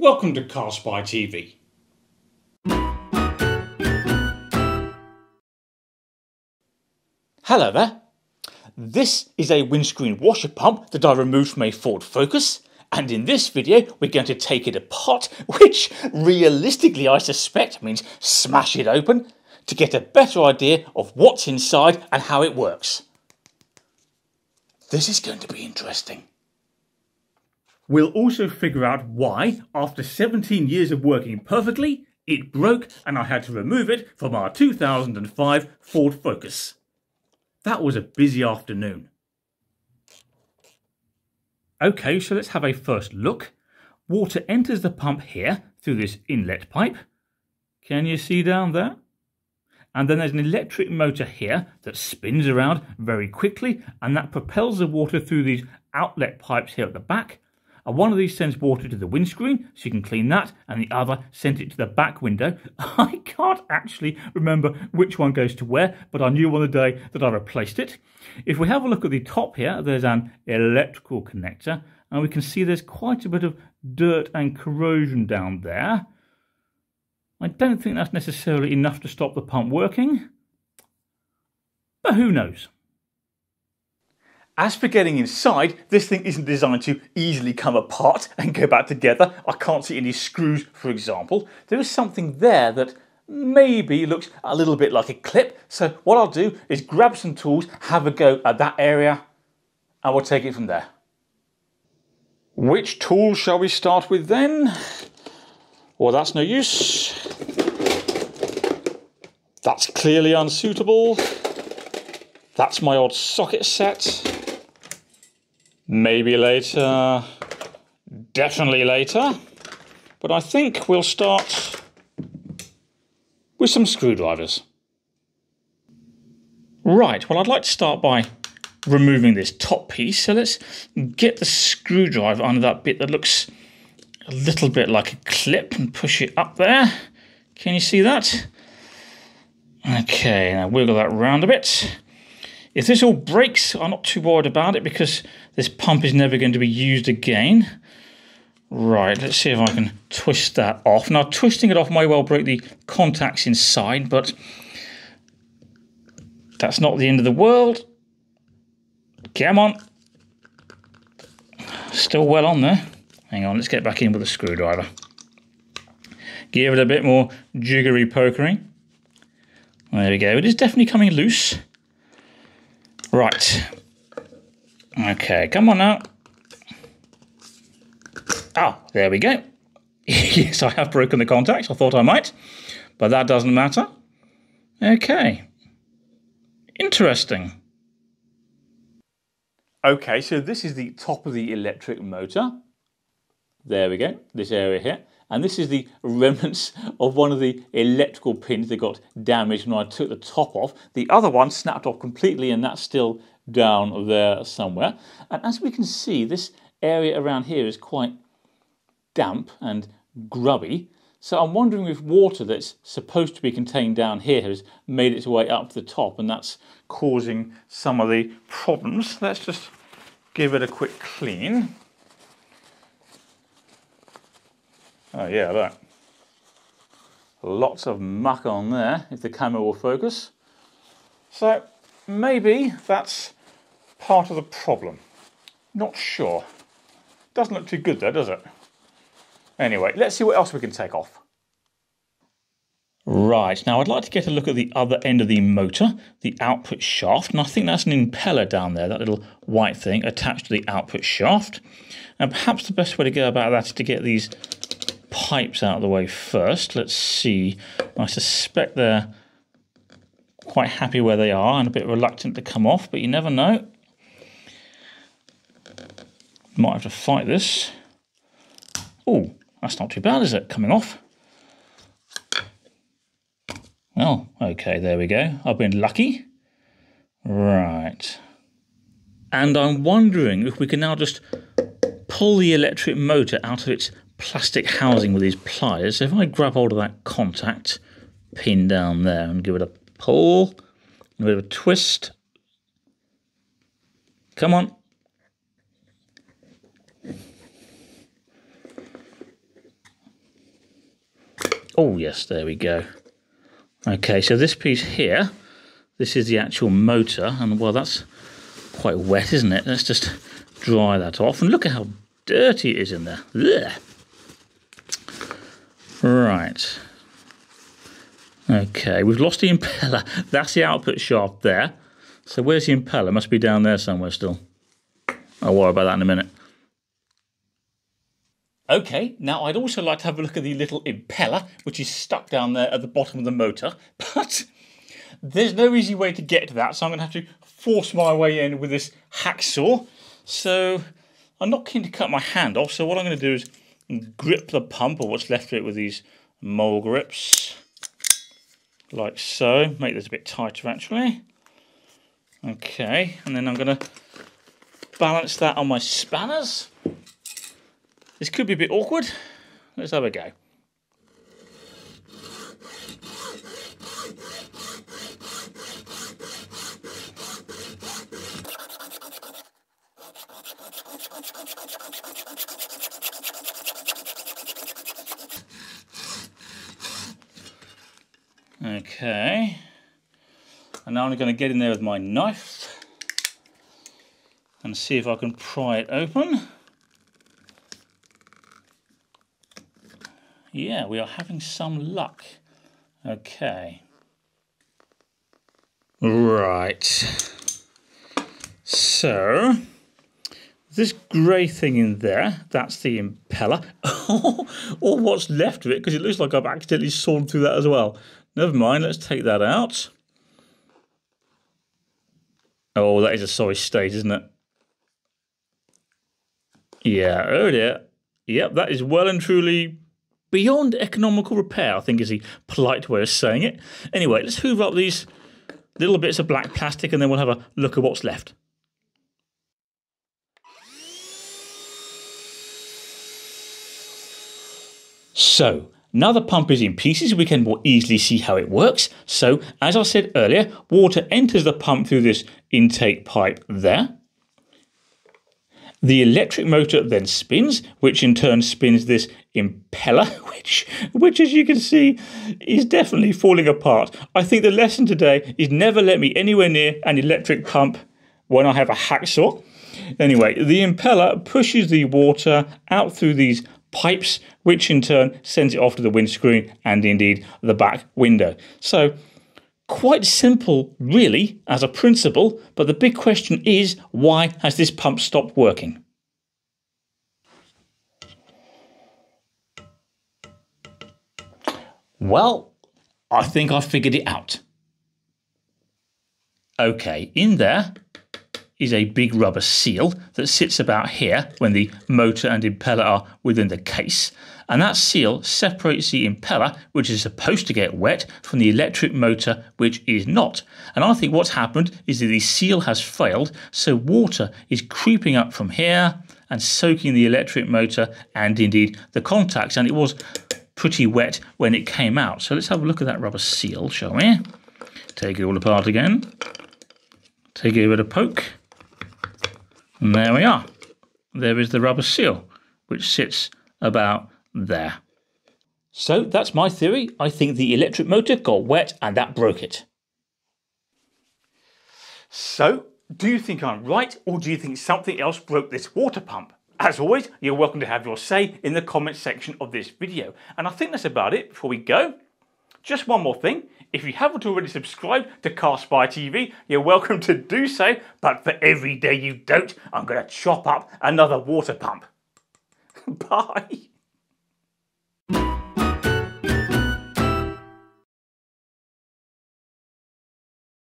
Welcome to Car Spy TV. Hello there. This is a windscreen washer pump that I removed from a Ford Focus and in this video we're going to take it apart which realistically I suspect means smash it open to get a better idea of what's inside and how it works. This is going to be interesting. We'll also figure out why, after 17 years of working perfectly, it broke and I had to remove it from our 2005 Ford Focus. That was a busy afternoon. Okay, so let's have a first look. Water enters the pump here through this inlet pipe. Can you see down there? And then there's an electric motor here that spins around very quickly and that propels the water through these outlet pipes here at the back and one of these sends water to the windscreen, so you can clean that, and the other sends it to the back window. I can't actually remember which one goes to where, but I knew on the day that I replaced it. If we have a look at the top here, there's an electrical connector, and we can see there's quite a bit of dirt and corrosion down there. I don't think that's necessarily enough to stop the pump working, but who knows? As for getting inside, this thing isn't designed to easily come apart and go back together. I can't see any screws, for example. There is something there that maybe looks a little bit like a clip. So what I'll do is grab some tools, have a go at that area, and we'll take it from there. Which tool shall we start with then? Well, that's no use. That's clearly unsuitable. That's my odd socket set. Maybe later, definitely later. But I think we'll start with some screwdrivers. Right, well I'd like to start by removing this top piece. So let's get the screwdriver under that bit that looks a little bit like a clip and push it up there. Can you see that? Okay, now wiggle that round a bit. If this all breaks, I'm not too worried about it because this pump is never going to be used again. Right, let's see if I can twist that off. Now, twisting it off may well break the contacts inside, but that's not the end of the world. Come on. Still well on there. Hang on, let's get back in with a screwdriver. Give it a bit more jiggery pokery. There we go. It is definitely coming loose. Right. Okay, come on now. Ah, there we go. yes, I have broken the contacts. I thought I might, but that doesn't matter. Okay. Interesting. Okay, so this is the top of the electric motor. There we go, this area here. And this is the remnants of one of the electrical pins that got damaged when I took the top off. The other one snapped off completely and that's still down there somewhere. And as we can see, this area around here is quite damp and grubby. So I'm wondering if water that's supposed to be contained down here has made its way up to the top and that's causing some of the problems. Let's just give it a quick clean. Oh yeah, look. Lots of muck on there, if the camera will focus. So maybe that's part of the problem. Not sure. Doesn't look too good though, does it? Anyway, let's see what else we can take off. Right, now I'd like to get a look at the other end of the motor, the output shaft, and I think that's an impeller down there, that little white thing attached to the output shaft. And perhaps the best way to go about that is to get these pipes out of the way first. Let's see. I suspect they're quite happy where they are and a bit reluctant to come off, but you never know. Might have to fight this. Oh, that's not too bad, is it? Coming off. Oh, okay, there we go. I've been lucky. Right. And I'm wondering if we can now just pull the electric motor out of its plastic housing with these pliers. So if I grab hold of that contact pin down there and give it a pull, a bit of a twist. Come on. Oh, yes, there we go. Okay, so this piece here, this is the actual motor, and well, that's quite wet, isn't it? Let's just dry that off, and look at how dirty it is in there. Right. Okay, we've lost the impeller. That's the output shaft there. So where's the impeller? Must be down there somewhere still. I'll worry about that in a minute. Okay, now I'd also like to have a look at the little impeller, which is stuck down there at the bottom of the motor, but there's no easy way to get to that, so I'm going to have to force my way in with this hacksaw. So I'm not keen to cut my hand off, so what I'm going to do is grip the pump, or what's left of it, with these mole grips, like so. Make this a bit tighter, actually. Okay, and then I'm to balance that on my spanners. This could be a bit awkward. Let's have a go. Okay. And now I'm going to get in there with my knife and see if I can pry it open. Yeah, we are having some luck. Okay. Right. So, this grey thing in there, that's the impeller. or oh, what's left of it, because it looks like I've accidentally sawn through that as well. Never mind, let's take that out. Oh, that is a sorry state, isn't it? Yeah, oh dear. Yep, that is well and truly beyond economical repair, I think is the polite way of saying it. Anyway, let's hoover up these little bits of black plastic and then we'll have a look at what's left. So, now the pump is in pieces, we can more easily see how it works. So, as I said earlier, water enters the pump through this intake pipe there. The electric motor then spins, which in turn spins this impeller, which, which as you can see, is definitely falling apart. I think the lesson today is never let me anywhere near an electric pump when I have a hacksaw. Anyway, the impeller pushes the water out through these pipes, which in turn sends it off to the windscreen and indeed the back window. So Quite simple, really, as a principle, but the big question is why has this pump stopped working? Well, I think I've figured it out. Okay, in there is a big rubber seal that sits about here when the motor and impeller are within the case. And that seal separates the impeller, which is supposed to get wet, from the electric motor, which is not. And I think what's happened is that the seal has failed, so water is creeping up from here and soaking the electric motor and indeed the contacts. And it was pretty wet when it came out. So let's have a look at that rubber seal, shall we? Take it all apart again. Take it with a poke. And there we are. There is the rubber seal, which sits about there. So that's my theory. I think the electric motor got wet and that broke it. So, do you think I'm right or do you think something else broke this water pump? As always, you're welcome to have your say in the comments section of this video. And I think that's about it before we go. Just one more thing. If you haven't already subscribed to Car Spy TV, you're welcome to do so. But for every day you don't, I'm going to chop up another water pump. Bye.